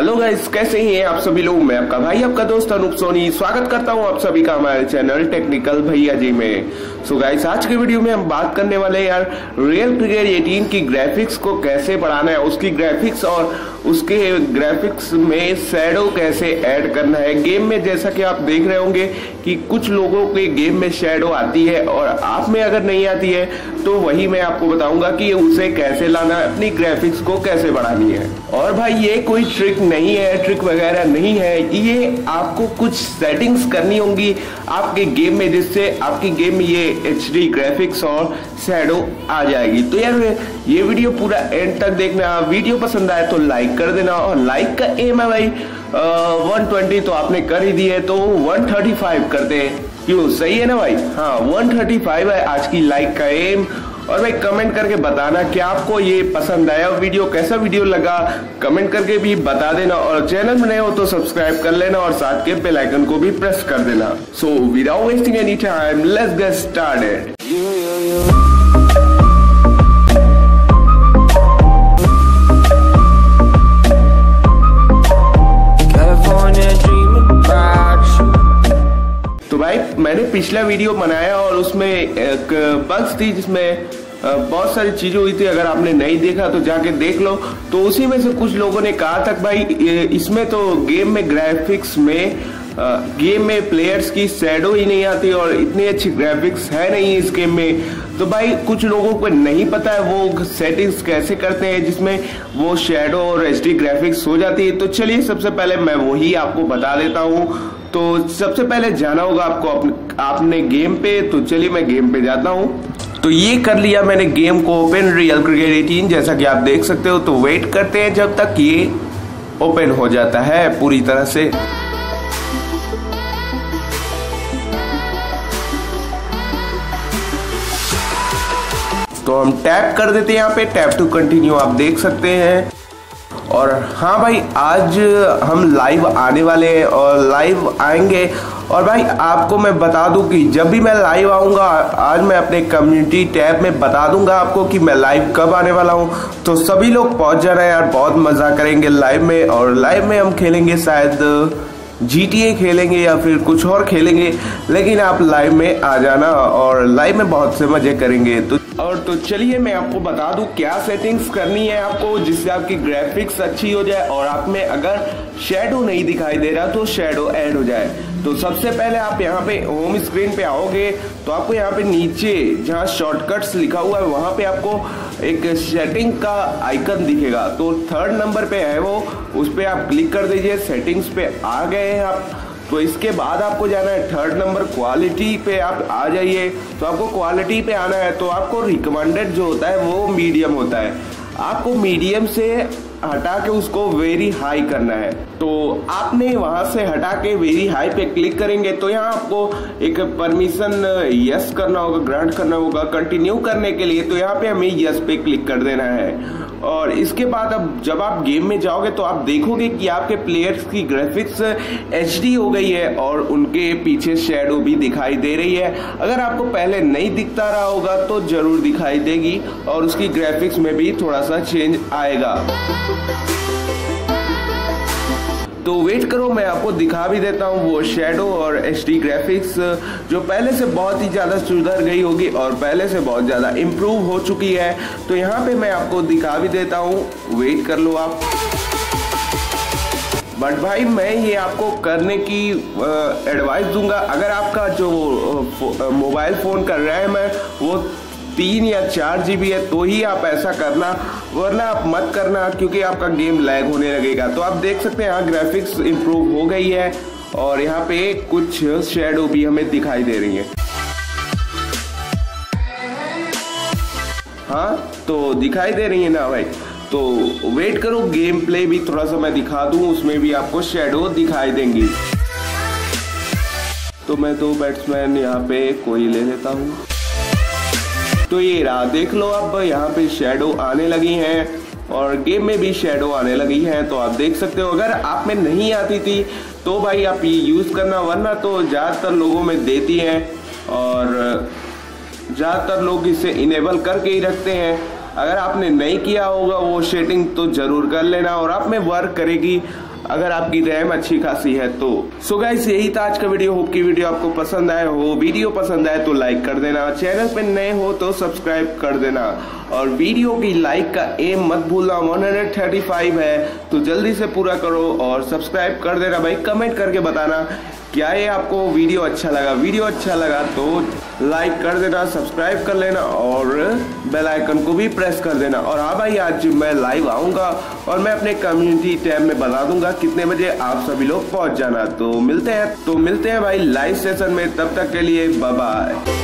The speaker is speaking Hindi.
हेलो गाइस कैसे हैं आप सभी लोग? मैं आपका भाई, आपका दोस्त अनूप सोनी। स्वागत करता हूँ आप सभी का हमारे चैनल टेक्निकल भैया जी में। सो so गाइस आज के वीडियो में हम बात करने वाले यार रियल क्रिकेट 18 की ग्राफिक्स को कैसे बढ़ाना है, उसकी ग्राफिक्स और उसके ग्राफिक्स में शेडो कैसे ऐड करना है। गेम में जैसा कि आप देख रहे होंगे कि कुछ लोगों के गेम में शेडो आती है और आप में अगर नहीं आती है तो वही मैं आपको बताऊँगा कि उसे कैसे लाना है, अपनी ग्राफिक्स को कैसे बढ़ानी है। और भाई, ये कोई ट्रिक नहीं है ट्रिक वगैरह नहीं है, ये आपको कुछ सेटिंग्स करनी होंगी। आपके गेम में जिससे आपकी गेम में ये एच ग्राफिक्स और शैडो आ जाएगी। तो यार, ये वीडियो पूरा एंड तक देखना। वीडियो पसंद आए तो लाइक कर देना और लाइक का एम है भाई। वन ट्वेंटी तो आपने कर ही दी है तो वन थर्टी फाइव करते हैं। क्यों? सही है ना भाई? हाँ वन थर्टी फाइव है आज की लाइक का एम और भाई कमेंट करके बताना कि आपको ये पसंद आया वीडियो, कैसा वीडियो लगा। कमेंट करके भी बता देना और चैनल में नए हो तो सब्सक्राइब कर लेना और साथ के बेल आइकन को भी प्रेस कर देना। So without wasting any time let's get started पिछला वीडियो बनाया और उसमें एक बग्स थी जिसमें बहुत सारी चीज़ें हुई थी, अगर आपने नहीं देखा तो जाके देख लो। तो उसी में से कुछ लोगों ने कहा था भाई इसमें तो गेम में ग्राफिक्स में गेम में प्लेयर्स की शेडो ही नहीं आती और इतनी अच्छी ग्राफिक्स है नहीं इस गेम में। तो भाई, कुछ लोगों को नहीं पता है वो सेटिंग्स कैसे करते हैं, जिसमें वो शेडो और एच ग्राफिक्स हो जाती है। तो चलिए, सबसे पहले मैं वही आपको बता देता हूँ। तो सबसे पहले जाना होगा आपको अपने, आपने गेम पे तो चलिए मैं गेम पे जाता हूँ। तो ये कर लिया मैंने गेम को ओपन रियल क्रिकेट 18 जैसा कि आप देख सकते हो। तो वेट करते हैं जब तक ये ओपन हो जाता है पूरी तरह से। तो हम टैप कर देते हैं यहाँ पे। टैप टू कंटिन्यू आप देख सकते हैं। और हाँ भाई, आज हम लाइव आने वाले हैं और लाइव आएँगे। और भाई, आपको मैं बता दूँ कि जब भी मैं लाइव आऊँगा, आज मैं अपने कम्युनिटी टैब में बता दूँगा आपको कि मैं लाइव कब आने वाला हूँ। तो सभी लोग पहुँच जाना यार, बहुत मज़ा करेंगे लाइव में। और लाइव में हम खेलेंगे शायद GTA खेलेंगे या फिर कुछ और खेलेंगे। लेकिन आप लाइव में आ जाना और लाइव में बहुत से मज़े करेंगे। तो और तो चलिए मैं आपको बता दूँ क्या सेटिंग्स करनी है आपको, जिससे आपकी ग्राफिक्स अच्छी हो जाए और आप में अगर शेडो नहीं दिखाई दे रहा तो शेडो ऐड हो जाए। तो सबसे पहले आप यहाँ पे होम स्क्रीन पे आओगे तो आपको यहाँ पे नीचे जहाँ शॉर्टकट्स लिखा हुआ है, वहाँ पे आपको एक सेटिंग का आइकन दिखेगा। तो थर्ड नंबर पे है वो, उस पर आप क्लिक कर दीजिए सेटिंग्स पे आ गए हैं आप। तो इसके बाद आपको जाना है थर्ड नंबर क्वालिटी पे। आप आ जाइए। तो आपको क्वालिटी पे आना है तो आपको रिकमेंडेड जो होता है, वो मीडियम होता है। आपको मीडियम से हटा के उसको वेरी हाई करना है। तो आपने वहाँ से हटा के वेरी हाई पे क्लिक करेंगे तो यहाँ आपको एक परमिशन यस करना होगा ग्रांट करना होगा कंटिन्यू करने के लिए तो यहाँ पे हमें यस पे क्लिक कर देना है। और इसके बाद अब जब आप गेम में जाओगे तो आप देखोगे कि आपके प्लेयर्स की ग्राफिक्स एचडी हो गई है और उनके पीछे शेडो भी दिखाई दे रही है। अगर आपको पहले नहीं दिखता रहा होगा तो ज़रूर दिखाई देगी और उसकी ग्राफिक्स में भी थोड़ा सा चेंज आएगा। तो वेट करो, मैं आपको दिखा भी देता हूँ वो शेडो और एचडी ग्राफिक्स जो पहले से बहुत ही ज़्यादा सुधर गई होगी और पहले से बहुत ज़्यादा इम्प्रूव हो चुकी है। तो यहाँ पे मैं आपको दिखा भी देता हूँ। वेट कर लो आप। बट भाई, मैं ये आपको करने की एडवाइस दूँगा। अगर आपका जो मोबाइल फ़ोन का रैम है वो तीन या चार जी है तो ही आप ऐसा करना। वरना आप मत करना, क्योंकि आपका गेम लैग होने लगेगा। तो आप देख सकते हैं यहाँ ग्राफिक्स इंप्रूव हो गई है, और यहाँ पे कुछ शेडो भी हमें दिखाई दे रही है। हाँ तो दिखाई दे रही है ना भाई? तो वेट करो गेम प्ले भी थोड़ा सा मैं दिखा दूँ, उसमें भी आपको शेडो दिखाई देंगी। तो मैं तो बैट्समैन यहाँ पे कोई ले लेता हूँ। तो ये रहा देख लो अब यहाँ पे शेडो आने लगी हैं और गेम में भी शेडो आने लगी हैं तो आप देख सकते हो। अगर आप में नहीं आती थी तो भाई आप ये यूज़ करना, वरना तो ज़्यादातर लोगों में देती हैं और ज़्यादातर लोग इसे इनेबल करके ही रखते हैं। अगर आपने नहीं किया होगा वो शेडिंग तो ज़रूर कर लेना और आप में वर्क करेगी। अगर आपकी रैम अच्छी खासी है तो। सो so गाइस यही था आज का वीडियो होप की वीडियो आपको पसंद आए हो. वीडियो पसंद आए तो लाइक कर देना. चैनल पे नए हो तो सब्सक्राइब कर देना. और वीडियो की लाइक का एम मत भूलना. 135 है तो जल्दी से पूरा करो और सब्सक्राइब कर देना भाई. कमेंट करके बताना क्या ये आपको वीडियो अच्छा लगा. वीडियो अच्छा लगा तो लाइक कर देना सब्सक्राइब कर लेना और बेल आइकन को भी प्रेस कर देना. और हाँ भाई, आज मैं लाइव आऊँगा और मैं अपने कम्युनिटी टैब में बता दूँगा. कितने बजे आप सभी लोग पहुँच जाना। तो मिलते हैं तो मिलते हैं भाई लाइव सेशन में। तब तक के लिए बाय